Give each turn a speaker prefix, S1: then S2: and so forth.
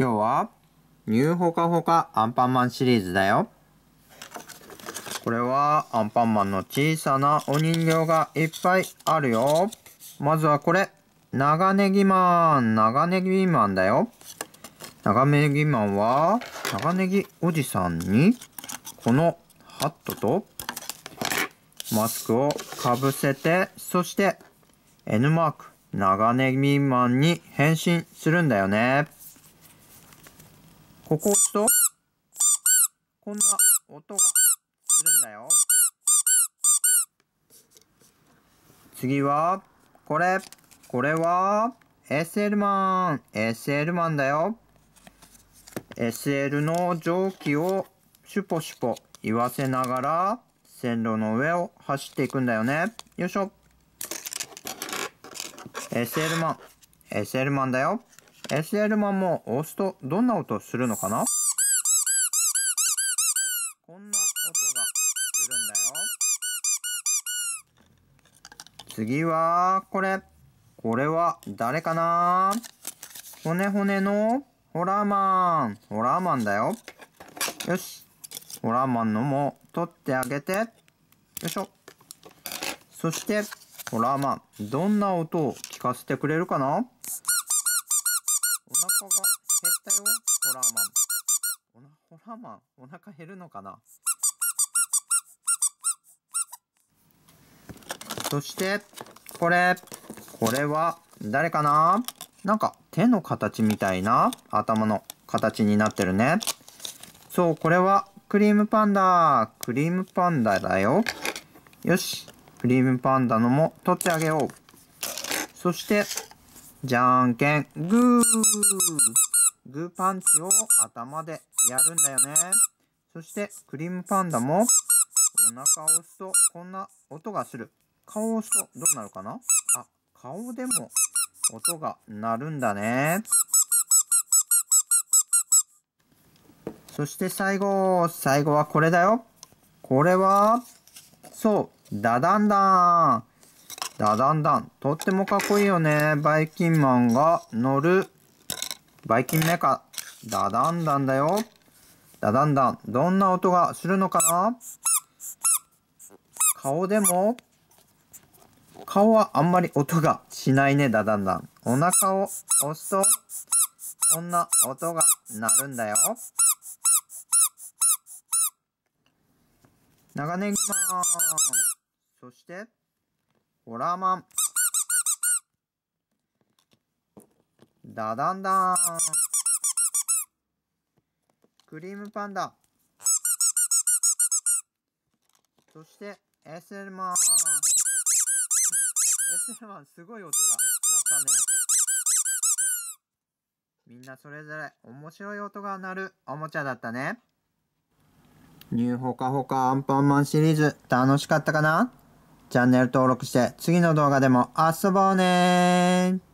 S1: 今日はニューホカホカアンパンマンシリーズだよ。これはアンパンマンの小さなお人形がいっぱいあるよ。まずはこれ。長ネギマン。長ネギマンだよ。長ネギマンは長ネギおじさんにこのハットとマスクをかぶせて、そして N マーク長ネギマンに変身するんだよね。ここ押すと、こんな音がするんだよ。次は、これ。これは、SL マン。SL マンだよ。SL の蒸気をシュポシュポ言わせながら、線路の上を走っていくんだよね。よいしょ。SL マン。SL マンだよ。SL マンも押すとどんな音するのかな？こんな音がするんだよ。次は、これ。これは誰かな？骨骨のホラーマン。ホラーマンだよ。よし。ホラーマンのも取ってあげて。よいしょ。そして、ホラーマン。どんな音を聞かせてくれるかな？腹が減ったよ、ホラーマン。おなホラーマン、お腹減るのかなそして、これ。これは誰かななんか手の形みたいな頭の形になってるね。そう、これはクリームパンダ。クリームパンダだよ。よし。クリームパンダのも取ってあげよう。そして、じゃんけん、グー。グーパンチを頭でやるんだよね。そして、クリームパンダも、お腹を押すとこんな音がする。顔を押すとどうなるかな？あ、顔でも音が鳴るんだね。そして最後、最後はこれだよ。これは、そう、ダダンダン。ダダンダン。とってもかっこいいよね。バイキンマンが乗る、バイキンメカ。ダダンダンだよ。ダダンダン。どんな音がするのかな？顔でも顔はあんまり音がしないね、ダダンダン。お腹を押すと、こんな音が鳴るんだよ。長ネギマン。そして、ホラーマン。ダダンダン。クリームパンダ。そして、エセルマン。エセルマン、すごい音が鳴ったね。みんなそれぞれ面白い音が鳴るおもちゃだったね。ニューホカホカアンパンマンシリーズ楽しかったかな？チャンネル登録して次の動画でも遊ぼうね